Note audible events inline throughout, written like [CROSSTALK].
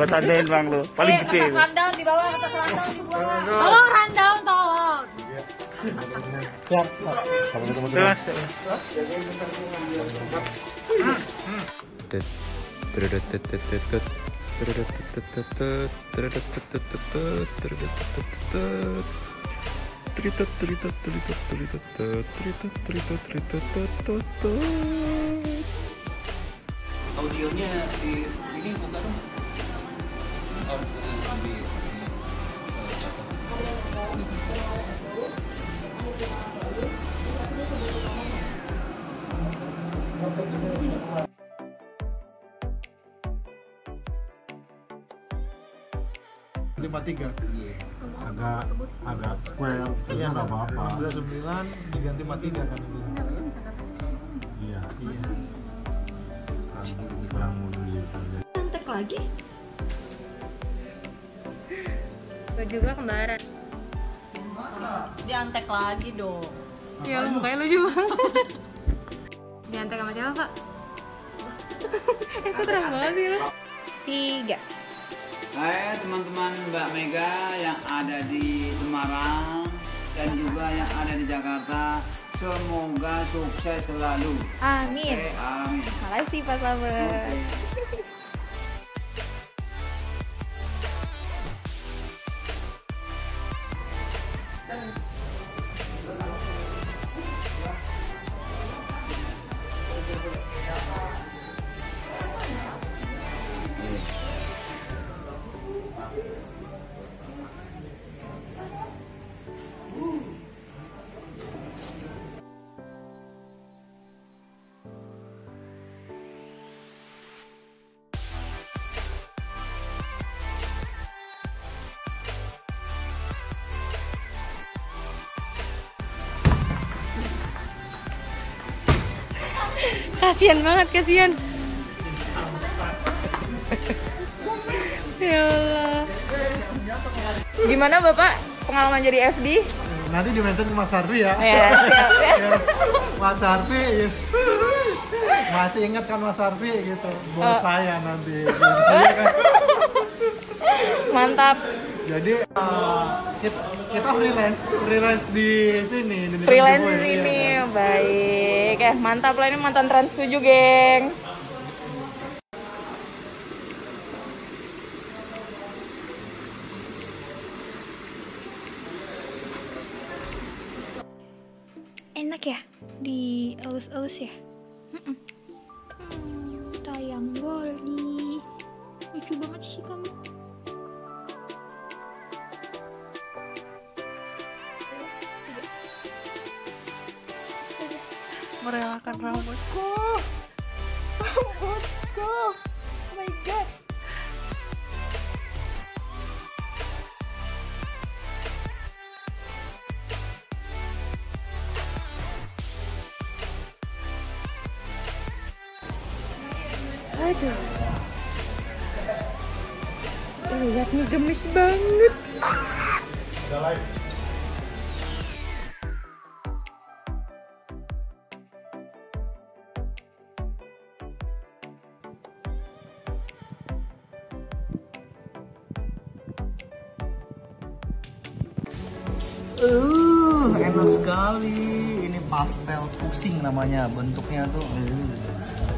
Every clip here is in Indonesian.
gua tandain bang lu. Paling Eh, gede. rundown di bawah atas rundown di bawah. Tolong rundown tolong. Terus. audionya di ini bukan lima tiga agak agak square itu nggak apa-apa. Belas sembilan diganti empat tiga kan itu iya iya gitu Gue juga kembaran. Diantek lagi dong. Ya mukanya lucu banget. Diantek sama siapa kak? [LAUGHS] Itu terang banget sih lo. Tiga. Hai teman-teman Mbak Mega yang ada di Semarang dan juga yang ada di Jakarta semoga sukses selalu Amin. Oke, amin Makasih Pak Slamet. Kasian banget, kasian. ya Allah. Gimana Bapak pengalaman jadi FD? nanti di mention Mas Harfi ya Ya, siap ya. [LAUGHS] Ya, Mas Harfi ya. masih ingat kan Mas Harfi gitu bos Oh. saya nanti Iya kan? Mantap. jadi eh, kita, kita freelance freelance di sini di Freelance Giveaway, di sini. iya. Baik. Eh, mantap lah ini mantan Trans 7, geng. Enak ya di elus-elus ya. Mm-mm. Hmm, merelakan rambutku. Rambutku. Oh my god. Aduh. Lihat nih gemes banget Uh, enak sekali. Ini pastel pusing namanya. Bentuknya tuh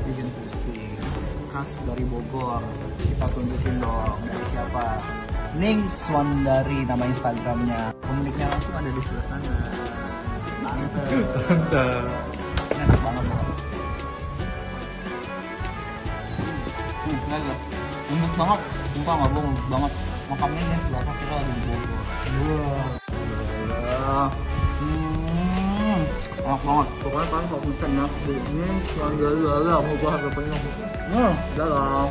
bikin pusing. Khas dari Bogor. Kita tunjukin dong dari siapa. Ning Swandari nama Instagramnya. Pemiliknya langsung ada di sebelah sana. Mantap. Mantap. Enak banget. Hmm. Lembut banget. Sumpah nggak bohong banget. Makamnya ini sebelah kita ada di Bogor. Hmm, enak banget. Pokoknya kalian kalau ya, yang dari dalam, gua harus penuh. Hmm, dalam.